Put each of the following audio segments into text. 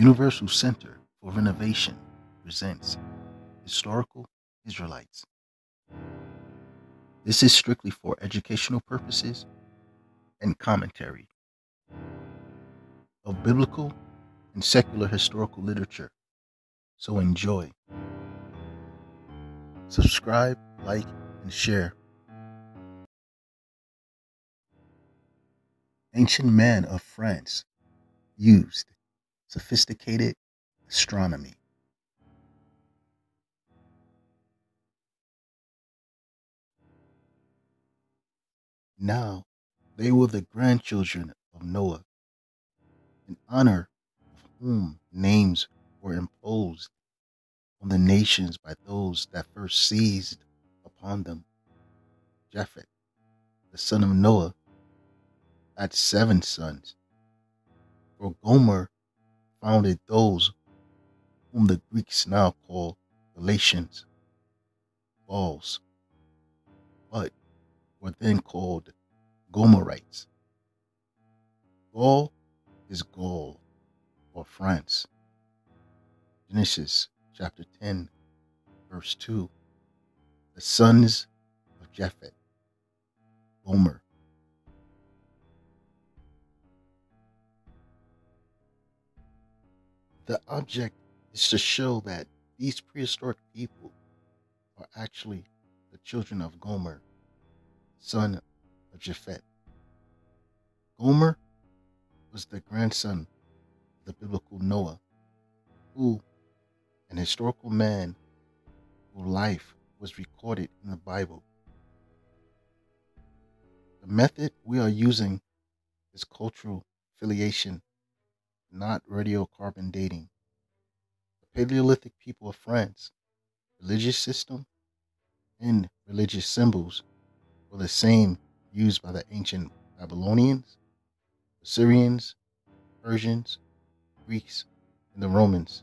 Universal Center for Renovation presents Historical Israelites. This is strictly for educational purposes and commentary of biblical and secular historical literature. So enjoy. Subscribe, like, and share. Ancient men of France used sophisticated astronomy. Now they were the grandchildren of Noah, in honor of whom names were imposed on the nations by those that first seized upon them. Japheth, the son of Noah, had seven sons. For Gomer founded those whom the Greeks now call Galatians, Gauls, but were then called Gomerites. Gaul is Gaul or France. Genesis chapter 10, verse 2. The sons of Japheth, Gomer. The object is to show that these prehistoric people are actually the children of Gomer, son of Japheth. Gomer was the grandson of the biblical Noah, who, an historical man whose life was recorded in the Bible. The method we are using is cultural affiliation, not radiocarbon dating. The Paleolithic people of France, religious system, and religious symbols were the same used by the ancient Babylonians, Assyrians, Persians, Greeks, and the Romans.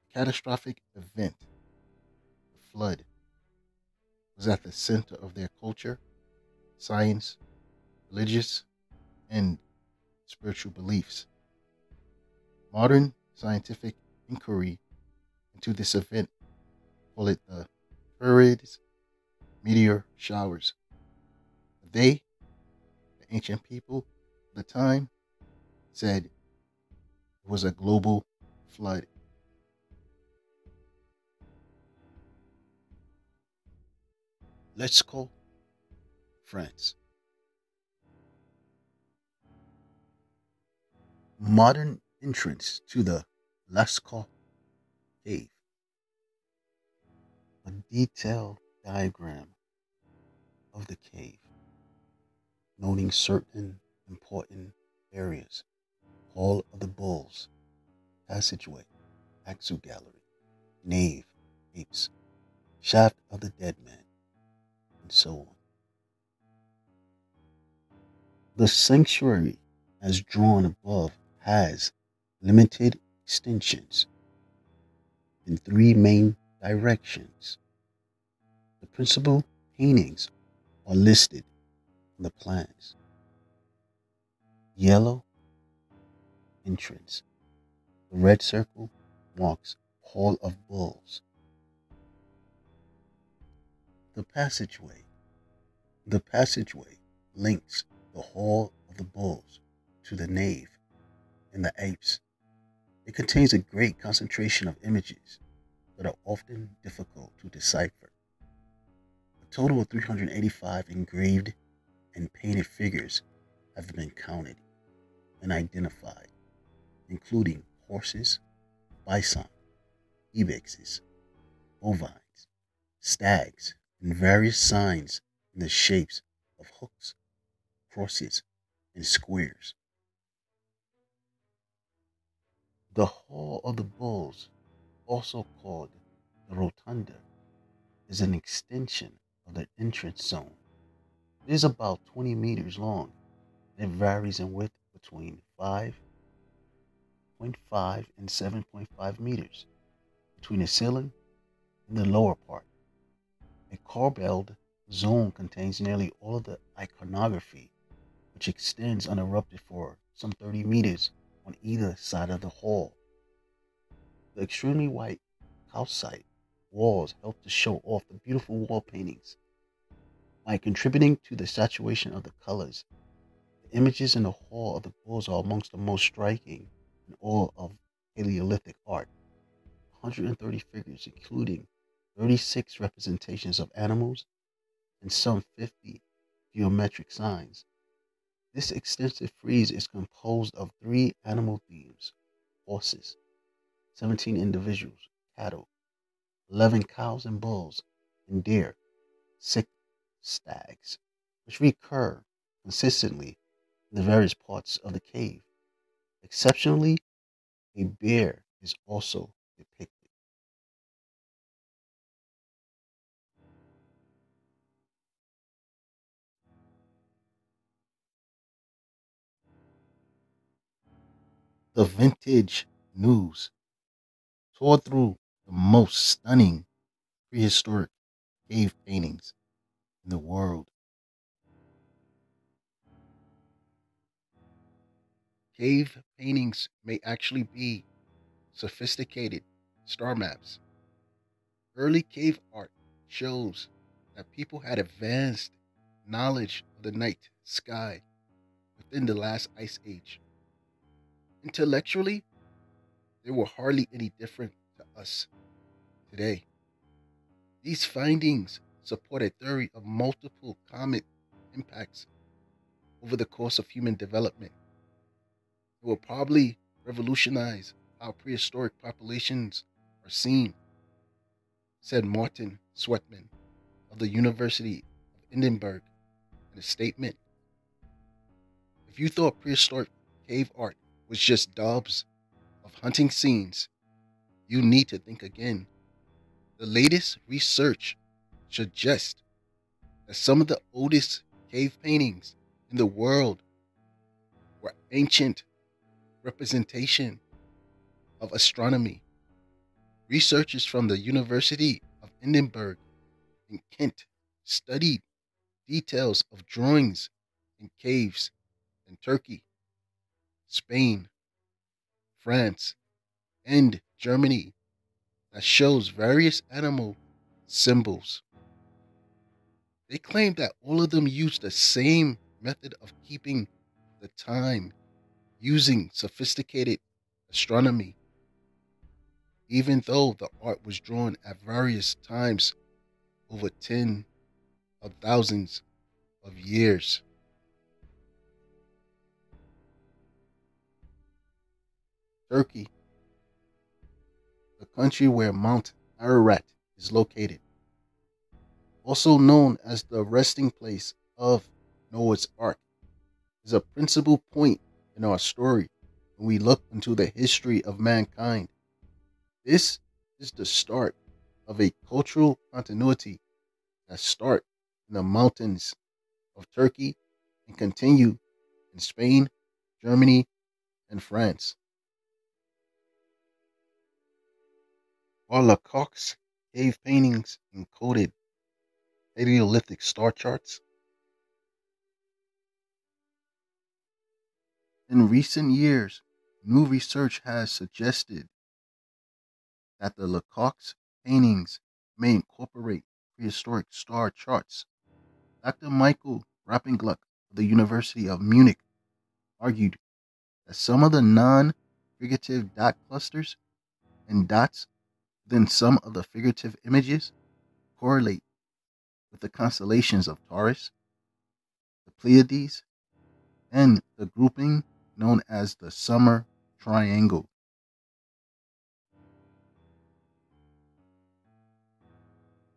The catastrophic event, the flood, was at the center of their culture, science, religious, and spiritual beliefs. Modern scientific inquiry into this event call it the Taurids meteor showers. They, the ancient people of the time, said it was a global flood. Let's call France. Modern entrance to the Lascaux cave. A detailed diagram of the cave, noting certain important areas. Hall of the Bulls, passageway, Axial Gallery, nave, apse, shaft of the dead man, and so on. The sanctuary, as drawn above, has limited extensions in three main directions. The principal paintings are listed on the plans. Yellow entrance. The red circle marks Hall of Bulls. The passageway. The passageway links the Hall of the Bulls to the nave. It contains a great concentration of images that are often difficult to decipher. A total of 385 engraved and painted figures have been counted and identified including horses, bison, ibexes, bovines, stags, and various signs in the shapes of hooks, crosses, and squares. The Hall of the Bulls, also called the Rotunda, is an extension of the entrance zone. It is about 20 meters long and it varies in width between 5.5 and 7.5 meters between the ceiling and the lower part. A corbelled zone contains nearly all of the iconography, which extends uninterrupted for some 30 meters on either side of the hall. The extremely white calcite walls help to show off the beautiful wall paintings. By contributing to the saturation of the colors, the images in the Hall of the Bulls are amongst the most striking in all of Paleolithic art. 130 figures, including 36 representations of animals and some 50 geometric signs. This extensive frieze is composed of three animal themes horses, 17 individuals, cattle, 11 cows and bulls, and deer, six stags, which recur consistently in the various parts of the cave. Exceptionally, a bear is also depicted. The vintage news tore through the most stunning prehistoric cave paintings in the world. Cave paintings may actually be sophisticated star maps. Early cave art shows that people had advanced knowledge of the night sky within the last ice age. Intellectually, they were hardly any different to us today. These findings support a theory of multiple comet impacts over the course of human development. It will probably revolutionize how prehistoric populations are seen, said Martin Sweatman of the University of Edinburgh in a statement. If you thought prehistoric cave art was just daubs of hunting scenes, you need to think again. The latest research suggests that some of the oldest cave paintings in the world were ancient representation of astronomy. Researchers from the University of Edinburgh in Kent studied details of drawings in caves in Turkey, Spain, France, and Germany that shows various animal symbols. They claim that all of them use the same method of keeping the time using sophisticated astronomy, even though the art was drawn at various times over 10 of thousands of years. Turkey, the country where Mount Ararat is located, also known as the resting place of Noah's Ark, is a principal point in our story when we look into the history of mankind. This is the start of a cultural continuity that starts in the mountains of Turkey and continue in Spain, Germany, and France. Are Lascaux cave paintings encoded Paleolithic star charts? In recent years, new research has suggested that the Lascaux paintings may incorporate prehistoric star charts. Dr. Michael Rappengluck of the University of Munich argued that some of the non figurative dot clusters and dots within some of the figurative images correlate with the constellations of Taurus, the Pleiades, and the grouping known as the Summer Triangle.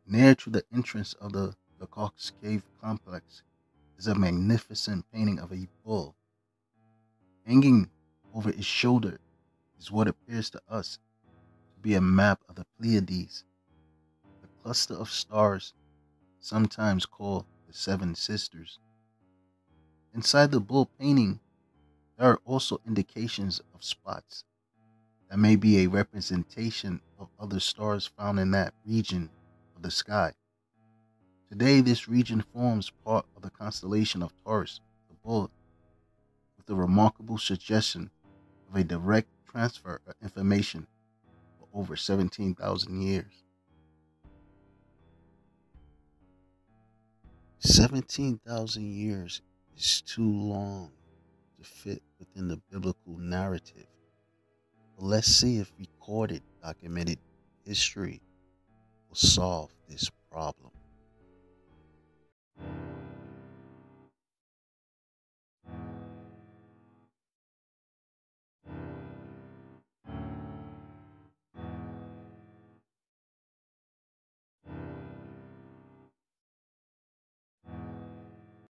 Near to the entrance of the Lascaux Cave complex is a magnificent painting of a bull. Hanging over its shoulder is what appears to us be a map of the Pleiades, a cluster of stars sometimes called the Seven Sisters. Inside the bull painting there are also indications of spots that may be a representation of other stars found in that region of the sky. Today, this region forms part of the constellation of Taurus, the bull, with the remarkable suggestion of a direct transfer of information over 17,000 years. 17,000 years is too long to fit within the biblical narrative. But let's see if recorded, documented history will solve this problem.